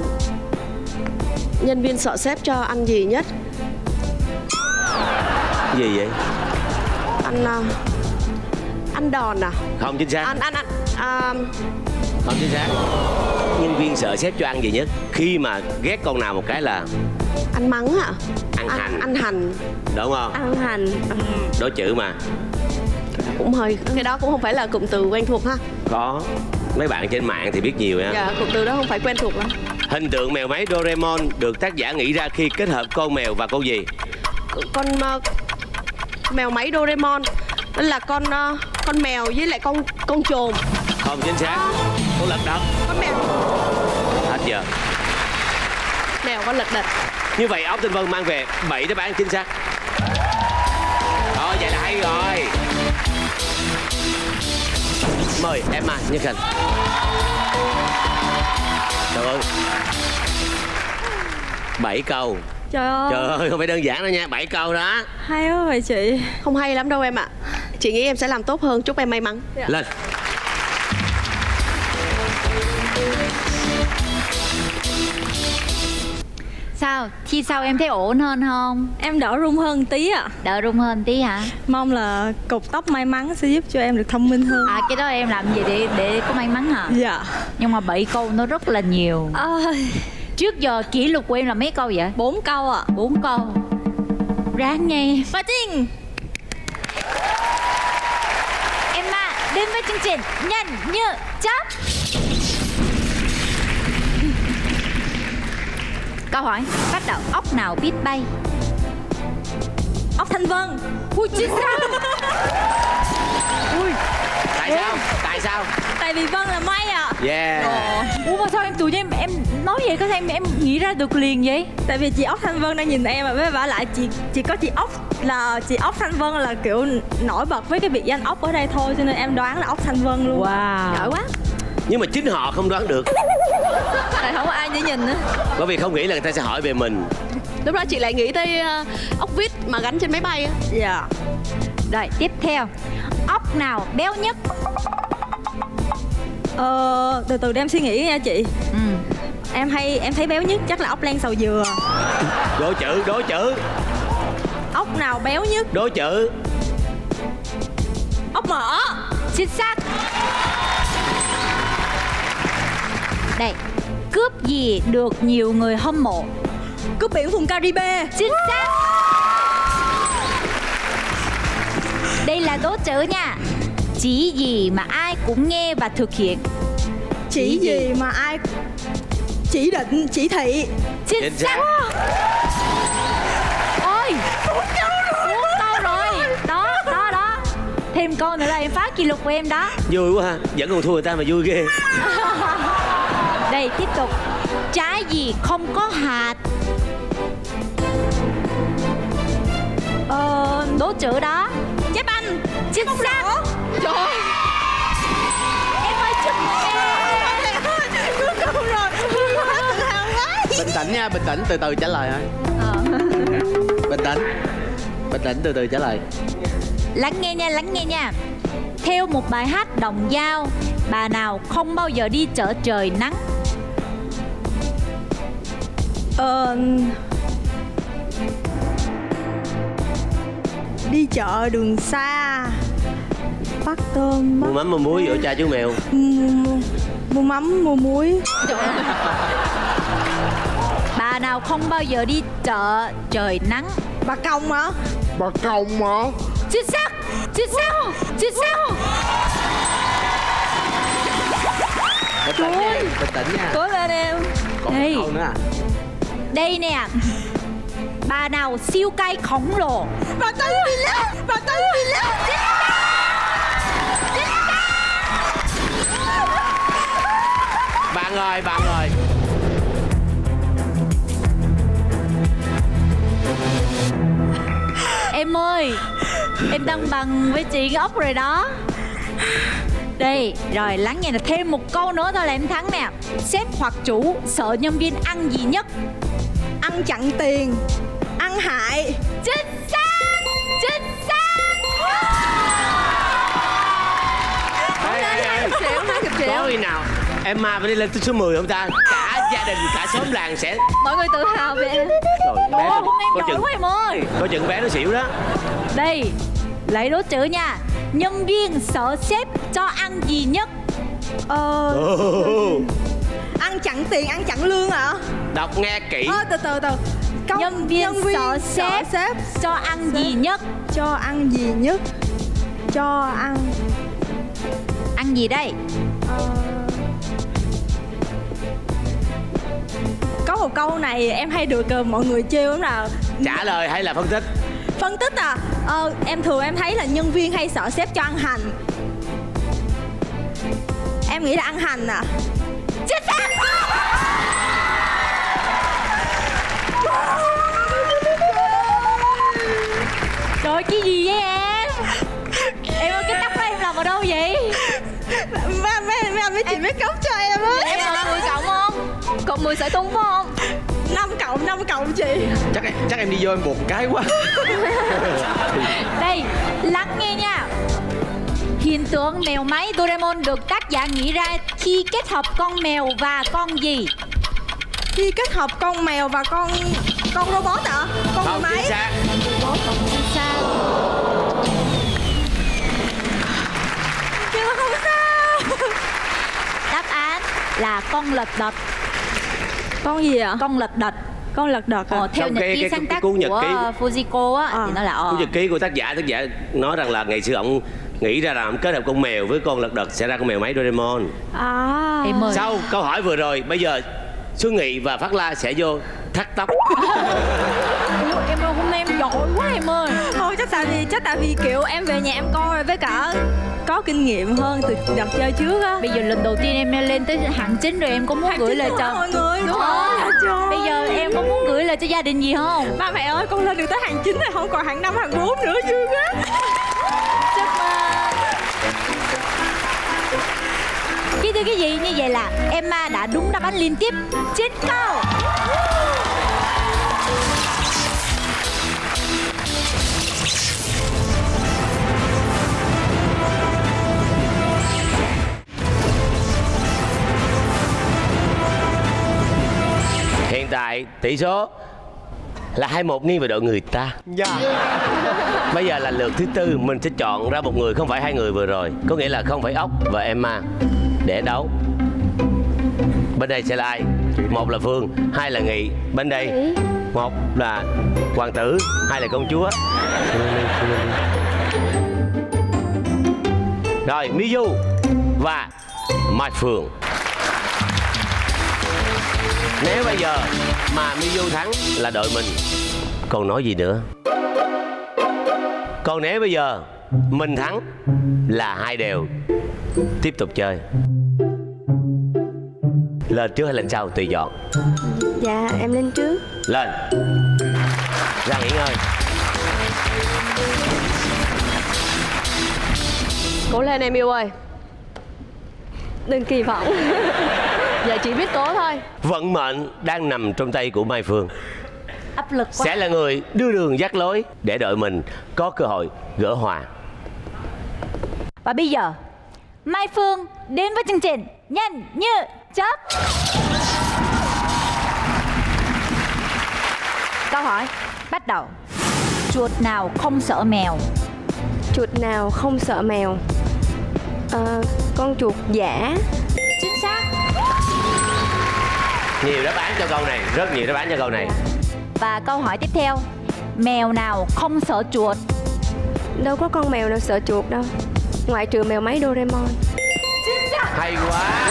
Nhân viên sợ sếp cho ăn gì nhất? Gì vậy? Ăn à, ăn đòn à? Không chính xác. Ăn ăn ăn à, không chính xác. Nhân viên sợ sếp cho ăn gì nhất? Khi mà ghét con nào một cái là ăn mắng à ăn hành. ăn, ăn hành. Đúng không? Ăn hành. Đố chữ mà. Cũng hơi cái đó cũng không phải là cụm từ quen thuộc ha. Có. Mấy bạn trên mạng thì biết nhiều nha. Dạ cụm từ đó không phải quen thuộc lắm. Hình tượng mèo máy Doraemon được tác giả nghĩ ra khi kết hợp con mèo và con gì? Con ờ, mèo máy Doraemon. Là con ờ, con mèo với lại con con trồn không chính xác. Con lật đật con mèo. Hết giờ. Mèo con lật đật như vậy ốc tinh vân mang về 7 đáp án chính xác. Rồi vậy là hay rồi. Mời Emma Nhân Khanh. Trời ơi. Bảy câu. Trời ơi, trời ơi không phải đơn giản đâu nha bảy câu đó. Hay quá vậy chị. Không hay lắm đâu em ạ. Chị nghĩ em sẽ làm tốt hơn chúc em may mắn. Lên Sao? Thi sau em thấy ổn hơn không? Em đỡ run hơn tí ạ Đỡ rung hơn tí hả? Mong là cục tóc may mắn sẽ giúp cho em được thông minh hơn À cái đó em làm gì để để có may mắn hả? Dạ Nhưng mà 7 câu nó rất là nhiều Ôi, Trước giờ kỷ lục của em là mấy câu vậy? bốn câu ạ 4 câu Ráng nha em Fighting Emma đến với chương trình Nhanh như chớp Câu hỏi bắt đầu ốc nào biết bay? Ốc Thanh Vân. Ui chính xác. Tại sao? Tại sao? Tại vì Vân là may ạ. Yeah. Ủa mà sao em tự nhiên em, em nói vậy? Có em, em nghĩ ra được liền vậy? Tại vì chị Ốc Thanh Vân đang nhìn em và với vả lại. Chị chỉ có chị Ốc là chị Ốc Thanh Vân là kiểu nổi bật với cái biệt danh Ốc ở đây thôi cho nên em đoán là Ốc Thanh Vân luôn. Wow. Giỏi quá. Nhưng mà chính họ không đoán được Tại không có ai để nhìn nữa. bởi vì không nghĩ là người ta sẽ hỏi về mình lúc đó chị lại nghĩ tới ờ, ốc vít mà gắn trên máy bay á Dạ. Rồi tiếp theo Ốc nào béo nhất? Ờ, từ từ để em suy nghĩ nha chị. Ừ. Em hay em thấy béo nhất chắc là ốc len sầu dừa. đố chữ đố chữ Ốc nào béo nhất? đố chữ Ốc mỡ. Chính xác Đây Cướp gì được nhiều người hâm mộ? Cướp biển vùng Caribe. Chính xác. Đây là đố chữ nha. Chỉ gì mà ai cũng nghe và thực hiện. Chỉ gì? mà ai chỉ định chỉ thị. Chính Chính xác. ôi bốn câu rồi? Đó đó đó. Thêm câu nữa là em phá kỷ lục của em đó. Vui quá ha. Vẫn còn thua người ta mà vui ghê đây tiếp tục. Trái gì không có hạt? Ờ đố chữ đó. Trái banh chính xác. trời ơi. em ơi chúc mừng em. bình tĩnh nha bình tĩnh từ từ trả lời thôi. Ờ. bình tĩnh bình tĩnh từ từ trả lời. Lắng nghe nha lắng nghe nha. Theo một bài hát đồng dao bà nào không bao giờ đi chợ trời nắng Ờ, đi chợ đường xa. Bắt tôm mua bắt mắm mua muối vỗ cha chú mèo. Mua, mua mắm mua muối. Bà nào không bao giờ đi chợ trời nắng? Bà công hả? Bà công mà chính xác chính xác chính xác. Bình tĩnh nha bình tĩnh nha. Cố lên em. Còn một Đây. câu nữa à đây nè. Bà nào siêu cay khổng lồ. Bà tư đi lên bà tư đi lên bạn ơi bạn ơi. Em ơi em đang bằng với chị cái ốc rồi đó. Đây rồi lắng nghe là thêm một câu nữa thôi là em thắng nè. Sếp hoặc chủ sợ nhân viên ăn gì nhất ăn chặn tiền ăn hại. Chính xác chính xác. Ê, ê, ê. có khi nào em ma phải đi lên tới số 10 không ta? Cả gia đình cả xóm làng sẽ mọi người tự hào về. Em rồi bé hôm nay em có chừng quá em ơi. có chừng bé nó xỉu đó. Đây lấy đố chữ nha. Nhân viên sợ sếp cho ăn gì nhất? Ờ. Ăn chặn tiền ăn chặn lương hả đọc nghe kỹ. Ờ từ từ từ. Câu, nhân viên, sợ sếp sếp. cho ăn gì nhất? cho ăn gì nhất? Cho ăn. Ăn gì đây? Ờ, có một câu này em hay được ờ, mọi người trêu lắm là trả lời hay là phân tích? Phân tích à. Ờ, em thường em thấy là nhân viên hay sợ sếp cho ăn hành. Em nghĩ là ăn hành à Trời cái gì vậy em? Em ơi cái tóc đó em làm ở đâu vậy? Mấy mấy mấy anh mấy chị make up cho em á. Em làm 10 cộng không? Cộng 10 sợi tung phải không? Năm cộng năm cộng chị. Chắc em chắc em đi vô em buồn cái quá. Đây lắng nghe nha. Hiện tượng mèo máy Doraemon được tác giả nghĩ ra khi kết hợp con mèo và con gì? Khi kết hợp con mèo và con con robot hả con không máy. chính xác Sao? Nhưng mà không sao. Đáp án là con lật đật. Con gì ạ? Con lật đật. Con lật đật à? Ờ, theo Trong nhật ký cái- sáng tác nhật của ký. Fujiko á Ờ. thì nó là ờ, nhật ký của tác giả tác giả nói rằng là ngày xưa ông nghĩ ra rằng ông kết hợp con mèo với con lật đật sẽ ra con mèo máy Doraemon. À. Em ơi. Sau câu hỏi vừa rồi bây giờ Xuân Nghị và Phát La sẽ vô thắt tóc em em giỏi quá em ơi. Thôi chắc tại vì chắc tại vì kiểu em về nhà em coi với cả có kinh nghiệm hơn từ đợt chơi trước á. Bây giờ lần đầu tiên em lên tới hạng chính rồi em có muốn gửi lời chào mọi người. Đúng không trời. bây giờ em có muốn gửi lời cho gia đình gì không? Ba mẹ ơi con lên được tới hàng chín rồi không còn hàng năm hàng bốn nữa chưa á. Chứ thưa cái gì như vậy là Emma đã đúng đáp án liên tiếp. 9 câu tại tỷ số là hai một nghiêng về đội người ta. Dạ. Bây giờ là lượt thứ tư mình sẽ chọn ra một người không phải hai người vừa rồi. Có nghĩa là không phải ốc và emma để đấu. Bên đây sẽ là ai? Một là phương hai là nghị. Bên đây một là hoàng tử hai là công chúa. Rồi miyu và mai phương Nếu bây giờ mà Miu thắng là đội mình. Còn nói gì nữa? Còn nếu bây giờ Mình thắng Là hai đều. Tiếp tục chơi. Lên trước hay lên sau tùy chọn. Dạ em lên trước. Lên. Ra nghỉ ngơi. Cố lên em yêu ơi. Đừng kỳ vọng Giờ chỉ biết cố thôi. Vận mệnh đang nằm trong tay của Mai Phương. Áp lực quá. Sẽ là người đưa đường dắt lối Để đội mình có cơ hội gỡ hòa. Và bây giờ Mai Phương đến với chương trình nhanh như chớp. Câu hỏi bắt đầu. Chuột nào không sợ mèo? Chuột nào không sợ mèo? Ờ, Con chuột giả Nhiều đáp án cho câu này Rất nhiều đáp án cho câu này. Và câu hỏi tiếp theo mèo nào không sợ chuột? Đâu có con mèo nào sợ chuột đâu. Ngoại trừ mèo máy Doraemon. Hay quá.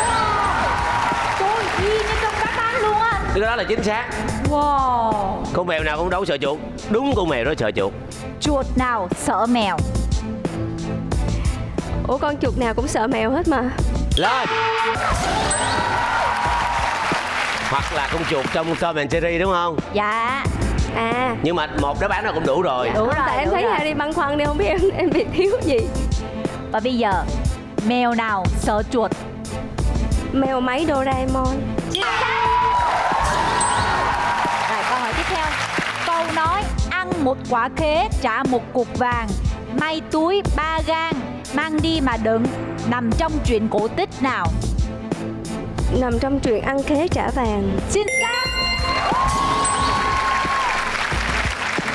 Trời y như trong đáp án luôn á. Cái đó là chính xác. Wow. Con mèo nào cũng đấu sợ chuột. Đúng con mèo đó sợ chuột. Chuột nào sợ mèo? Ủa con chuột nào cũng sợ mèo hết mà. Lên Hoặc là con chuột trong Tom and Jerry đúng không? Dạ. À. Nhưng mà một đáp án nào cũng đủ rồi. Đúng Không, rồi Tại em thấy rồi. Harry băn khoăn nên không biết em em bị thiếu gì. Và bây giờ Mèo nào sợ chuột? Mèo máy Doraemon. Rồi câu hỏi tiếp theo. Câu nói ăn một quả khế trả một cục vàng. May túi ba gang Mang đi mà đựng Nằm trong truyện cổ tích nào Nằm trong truyện ăn khế trả vàng. Chính xác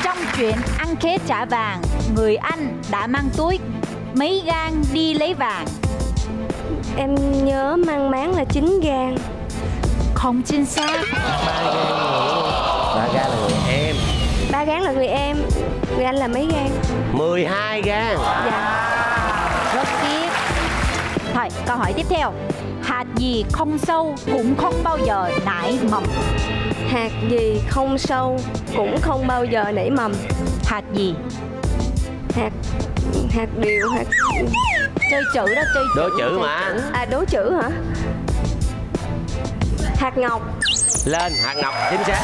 Trong truyện ăn khế trả vàng Người anh đã mang túi Mấy gang đi lấy vàng. Em nhớ mang máng là 9 gan Không chính xác. Ba ga là người em. Ba gán là người em Người anh là mấy gan 12 ga Dạ Thôi câu hỏi tiếp theo. Hạt gì không sâu cũng không bao giờ nảy mầm? Hạt gì không sâu Cũng không bao giờ nảy mầm. Hạt gì? Hạt Hạt điều hạt Chơi chữ đó chơi Đố chữ mà. À đố chữ hả? Hạt ngọc. Lên hạt ngọc chính xác.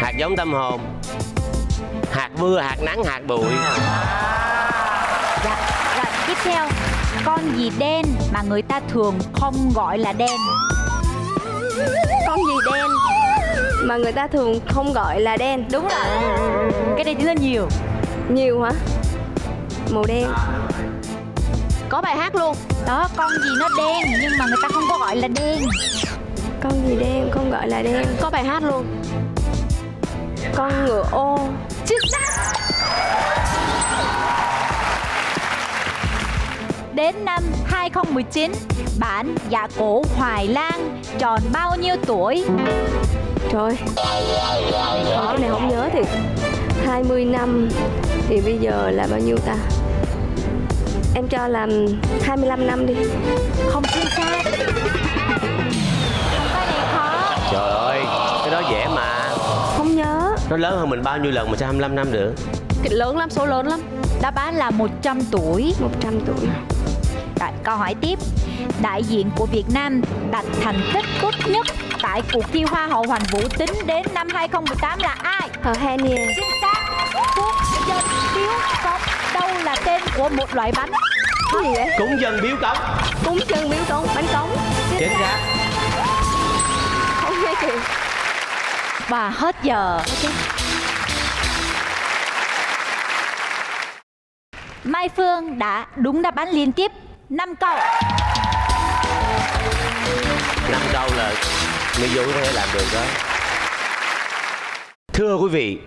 Hạt giống tâm hồn. Hạt mưa, hạt nắng, hạt bụi. Rồi theo Con gì đen mà người ta thường không gọi là đen? Con gì đen Mà người ta thường không gọi là đen? Đúng rồi. Cái này chính là nhiều. Nhiều hả? Màu đen. Có bài hát luôn. Đó con gì nó đen nhưng mà người ta không có gọi là đen? Con gì đen không gọi là đen? Có bài hát luôn. Con ngựa ô Đến năm 2019 Bản dạ cổ Hoài Lan tròn bao nhiêu tuổi? Trời Cái này không nhớ thì 20 năm Thì bây giờ là bao nhiêu ta? Em cho là 25 năm đi. Không chính xác Không có này khó. Trời ơi, cái đó dễ mà. Không nhớ. Nó lớn hơn mình bao nhiêu lần mà sao 25 năm được? Cái lớn lắm, số lớn lắm. Đáp án là 100 tuổi. 100 tuổi câu hỏi tiếp. Đại diện của Việt Nam đạt thành tích tốt nhất tại cuộc thi Hoa hậu Hoàn Vũ tính đến năm 2018 là ai? Hờ Hania Chính xác. Quốc dân biếu cống. Đâu là tên của một loại bánh? Cái gì vậy? Cúng dân biếu cống. Cúng chân miếu cống. Bánh cống. Chính xác. Không nghe kìa. Và hết giờ. Mai Phương đã đúng đáp án liên tiếp 5 câu. Năm câu là Miu có thể làm được đó. Thưa quý vị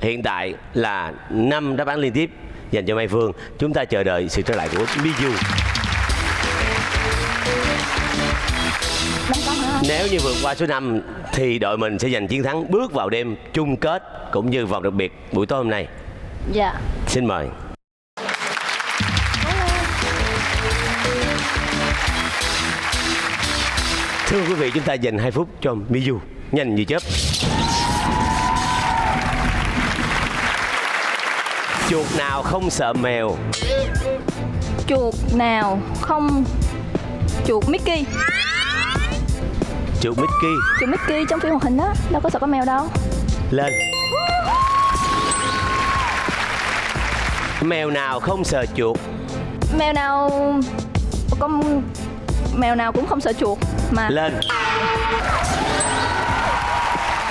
Hiện tại là năm đáp án liên tiếp Dành cho Mai Phương. Chúng ta chờ đợi sự trở lại của Miu Nếu như vượt qua số 5 Thì đội mình sẽ giành chiến thắng Bước vào đêm chung kết Cũng như vòng đặc biệt buổi tối hôm nay. Dạ. Xin mời Thưa quý vị, chúng ta dành 2 phút cho Miyu. Nhanh như chớp. Chuột nào không sợ mèo? chuột nào không chuột Mickey Chuột Mickey. chuột Mickey trong phim hoạt hình đó đâu có sợ con mèo đâu Lên. Mèo nào không sợ chuột? mèo nào con mèo nào cũng không sợ chuột mà Lên.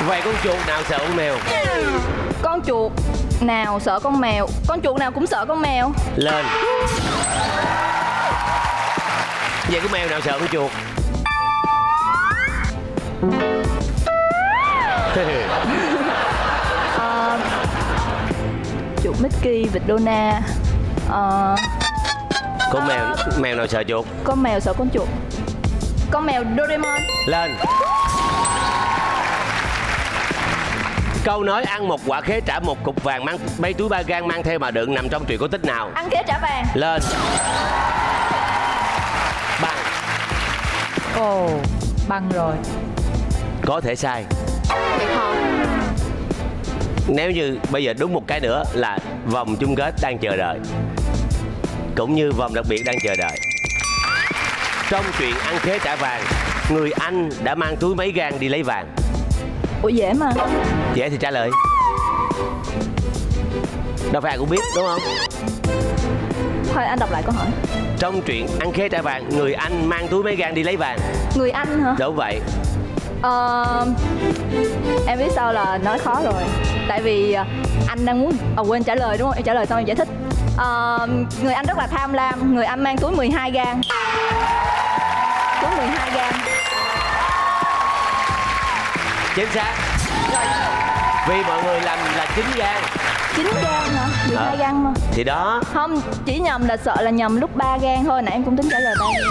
Vậy con chuột nào sợ con mèo? con chuột nào sợ con mèo con chuột nào cũng sợ con mèo Lên. Vậy cái mèo nào sợ con chuột? Ờ, chuột Mickey vịt Donna Ờ, con mèo mèo nào sợ chuột? con mèo sợ con chuột con mèo Doraemon Lên. Câu nói ăn một quả khế trả một cục vàng mang mấy túi ba gan mang theo mà đựng nằm trong truyện cổ tích nào? ăn khế trả vàng Lên. Bằng. Ồ, bằng rồi. Có thể sai. Nếu như bây giờ đúng một cái nữa là vòng chung kết đang chờ đợi. Cũng như vòng đặc biệt đang chờ đợi. Trong chuyện ăn khế trả vàng, người Anh đã mang túi mấy gan đi lấy vàng. ủa dễ mà Dễ thì trả lời. Đâu phải ai cũng biết đúng không? thôi anh đọc lại câu hỏi Trong chuyện ăn khế trả vàng, người Anh mang túi mấy gan đi lấy vàng. người anh hả Đúng vậy. Ờ, em biết sao là nói khó rồi tại vì ờ, anh đang muốn à, quên trả lời đúng không em trả lời xong em giải thích Ờ, người anh rất là tham lam người anh mang túi 12 gan túi 12 gan Chính xác. Vì mọi người làm là chín gan 9 gan hả 12 Ờ. gan mà thì đó. không chỉ nhầm là sợ là nhầm lúc 3 gan thôi nãy em cũng tính trả lời 3 gan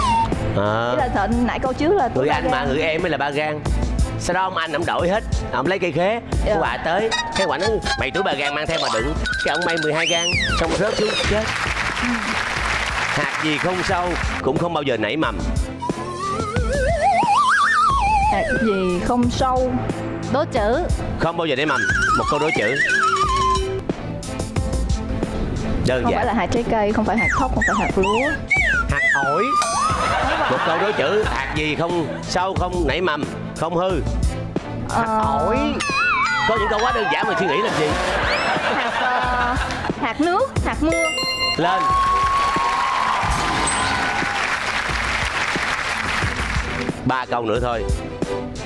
À. Chỉ là sợ nãy câu trước là người anh gan. mà người em mới là ba gan sau đó ông anh ông đổi hết ông lấy cây khế Dạ. ông bà tới cái quả nói mày túi ba gan mang theo mà đựng cái ông may 12 gan xong rớt xuống chết hạt gì không sâu cũng không bao giờ nảy mầm hạt gì không sâu? Đố chữ. không bao giờ nảy mầm. Một câu đối chữ. Đơn không phải giản. là hạt trái cây không phải hạt thóc không phải hạt lúa. Hạt ổi. Một câu đối chữ. Hạt gì không sâu không nảy mầm không hư. Hạt Ờ, ổi. Có những câu quá đơn giản mà suy nghĩ làm gì? Hạt ờ, hạt nước hạt mưa. Lên ba câu nữa thôi.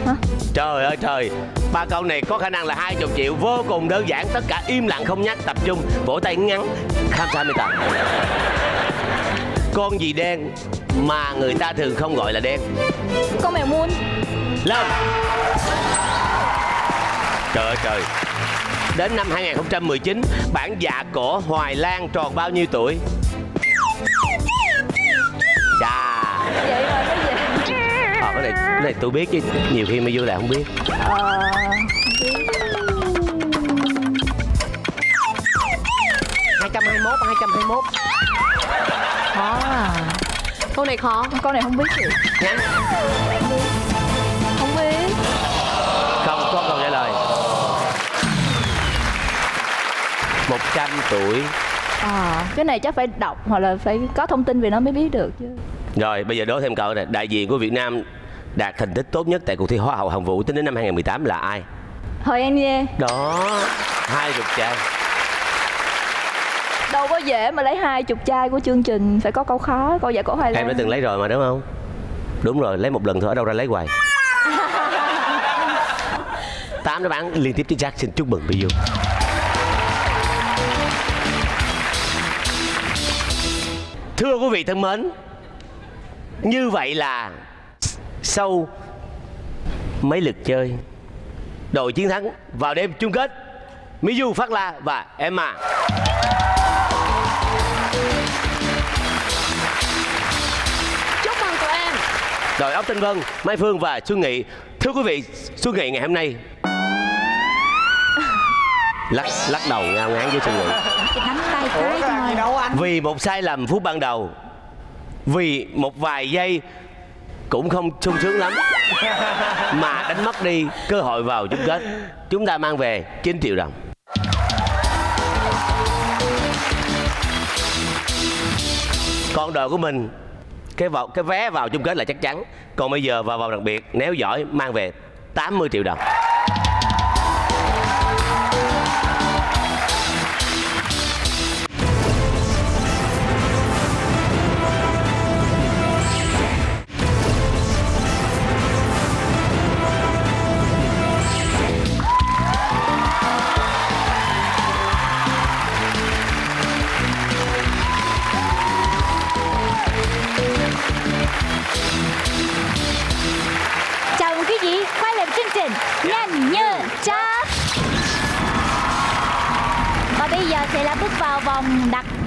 Hả? trời ơi trời. Ba câu này có khả năng là hai chục triệu. Vô cùng đơn giản tất cả im lặng không nhắc tập trung vỗ tay ngắn khám phá mê tờ con gì đen mà người ta thường không gọi là đen? Con mèo muôn. Lên trời ơi trời. Đến năm 2019 bản dạ cổ Hoài Lan tròn bao nhiêu tuổi? Chà. Vậy mà cái gì ờ, cái này tôi biết chứ nhiều khi mới vô là không biết. Ờ 221 221 Khó à. Câu này khó. Con này không biết gì ngắn không biết. Không có câu trả lời. 100 tuổi. À cái này chắc phải đọc hoặc là phải có thông tin về nó mới biết được chứ. Rồi bây giờ đố thêm câu này. Đại diện của Việt Nam đạt thành tích tốt nhất tại cuộc thi Hoa hậu Hồng Vũ tính đến năm 2018 là ai? thôi em nghe Đó Hai chục chai đâu có dễ mà lấy hai chục chai của chương trình phải có câu khó câu giải cổ hoài Em đã lan từng lấy rồi mà đúng không? Đúng rồi, lấy một lần thôi, ở đâu ra lấy hoài? Tám đáp án liên tiếp chính xác, xin chúc mừng Biu Thưa quý vị thân mến Như vậy là Sau Mấy lượt chơi. Đội chiến thắng vào đêm chung kết Miyu Phát La và Emma. Chúc mừng tụi em. Đội ốc Tinh Vân, Mai Phương và Xuân Nghị. Thưa quý vị, Xuân Nghị ngày hôm nay Lắc, lắc đầu ngao ngán với Xuân Nghị. Nắm tay cái thôi. Vì một sai lầm phút ban đầu Vì một vài giây cũng không sung sướng lắm. Mà đánh mất đi cơ hội vào chung kết. Chúng ta mang về 9 triệu đồng. Con đội của mình, cái vào, cái vé vào chung kết là chắc chắn. Còn bây giờ vào vòng đặc biệt, nếu giỏi, mang về 80 triệu đồng.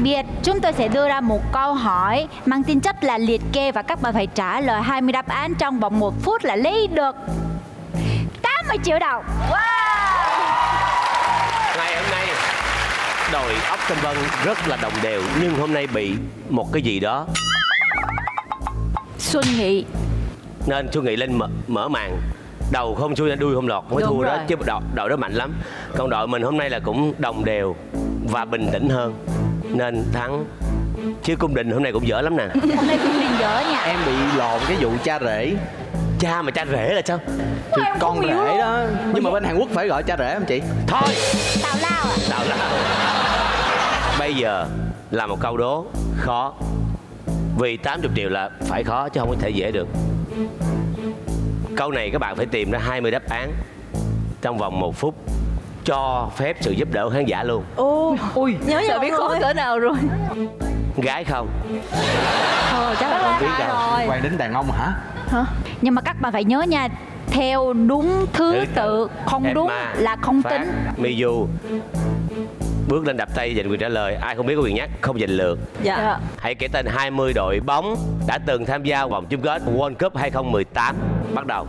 Biệt Chúng tôi sẽ đưa ra một câu hỏi Mang tính chất là liệt kê Và các bạn phải trả lời 20 đáp án trong vòng 1 phút là lấy được 80 triệu đồng. Ngày hôm nay đội ốc Thanh Vân rất là đồng đều nhưng hôm nay bị một cái gì đó. Xuân Nghị. Nên Xuân Nghị lên mở, mở màn. Đầu không xuôi đuôi không lọt mới Đúng thua đó rồi. chứ đội, đội đó mạnh lắm. Còn đội mình hôm nay là cũng đồng đều và bình tĩnh hơn nên thắng. Chứ cung đình hôm nay cũng dở lắm nè. Hôm nay cũng điên dở nha. Em bị lộn cái vụ cha rể. Cha mà cha rể là sao? Thì con rể đó. Nhưng mà bên Hàn Quốc phải gọi cha rể không chị? Thôi. Tào lao à? Tạo ra bây giờ là một câu đố khó. Vì 80 triệu là phải khó chứ không có thể dễ được. Câu này các bạn phải tìm ra 20 đáp án trong vòng một phút cho phép sự giúp đỡ khán giả luôn. Ô, ui, Nhớ sợ nhầm biết khó cỡ nào rồi? Gái không? Thôi chắc là con biết đâu. rồi. Quan đến đàn ông hả? Nhưng mà các bạn phải nhớ nha Theo đúng thứ Thứ tự Không đúng Emma, là không Phát, tính. Miyu bước lên đập tay giành quyền trả lời. Ai không biết có quyền nhắc không giành lượt. Dạ. Hãy kể tên 20 đội bóng đã từng tham gia vòng chung kết World Cup 2018 bắt đầu.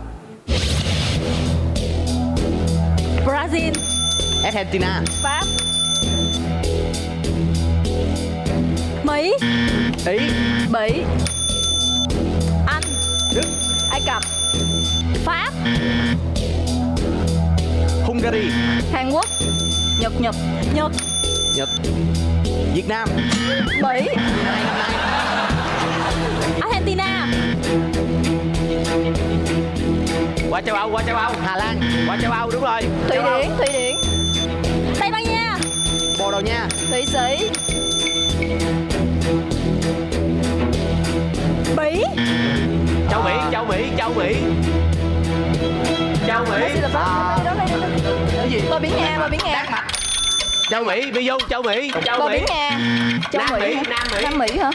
Brazil Argentina Pháp Mỹ. Ý. Bỉ. Anh. Đức. Ai Cập. Pháp. Hungary. Hàn Quốc. Nhật Nhật. Nhật. Nhật. Việt Nam. Bỉ. Argentina. Qua châu Âu qua châu Âu. Hà Lan. Qua châu Âu đúng rồi. Thụy. Điển Thụy Điển Bồ Đào Nha. Thụy Sĩ Bỉ. Châu Mỹ châu Mỹ châu Mỹ. Châu Mỹ. À, cái gì? Bờ biển Nga Bờ biển Nga. Châu Mỹ Miyu châu Mỹ châu Bờ Mỹ. biển Nga. Châu Nam Mỹ? Nam Mỹ. Nam Mỹ hả?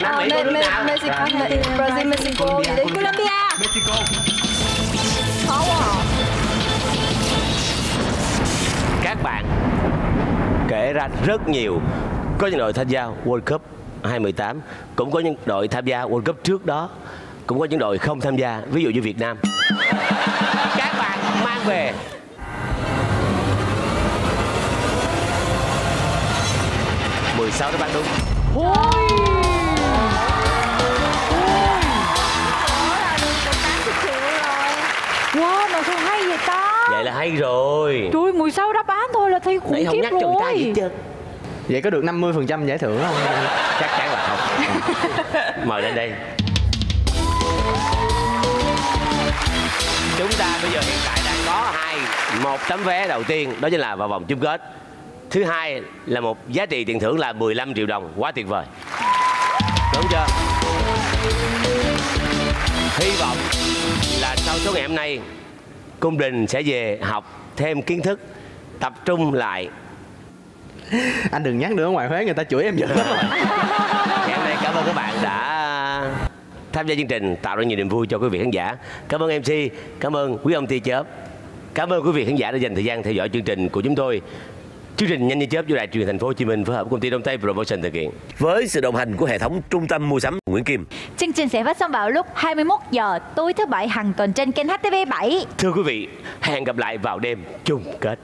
Nam Mỹ Ờ, có nước nào? Mexico Brazil Mexico gì đấy Colombia. Mexico. Khó quá à. các bạn kể ra rất nhiều có những đội tham gia World Cup 2018 cũng có những đội tham gia World Cup trước đó cũng có những đội không tham gia ví dụ như Việt Nam các bạn mang về mười sáu đáp án đúng Wow mà sao hay vậy ta vậy là hay rồi. Trời ơi, 16 đáp án thôi là thấy khủng nãy không khiếp nhắc cho người ta gì hết rồi trơn. Vậy có được 50% giải thưởng không? chắc chắn là không. Mời lên đây chúng ta bây giờ hiện tại đang có hai một tấm vé đầu tiên đó chính là vào vòng chung kết. Thứ hai là một giá trị tiền thưởng là 15 triệu đồng quá tuyệt vời. Đúng chưa? Hy vọng là sau số ngày hôm nay cung đình sẽ về học thêm kiến thức tập trung lại Anh đừng nhắc nữa ngoài Huế người ta chửi em dữ lắm Ngày hôm nay cảm ơn các bạn đã tham gia chương trình tạo ra nhiều niềm vui cho quý vị khán giả. Cảm ơn MC, cảm ơn quý ông tia chớp. Cảm ơn quý vị khán giả đã dành thời gian theo dõi chương trình của chúng tôi. Chương trình nhanh như chớp do đài truyền hình thành phố Hồ Chí Minh phối hợp với công ty Đông Tây Promotion thực hiện. Với sự đồng hành của hệ thống trung tâm mua sắm Nguyễn Kim. Chương trình sẽ phát sóng vào lúc 21 giờ tối thứ bảy hàng tuần trên kênh HTV7 Thưa quý vị, hẹn gặp lại vào đêm chung kết.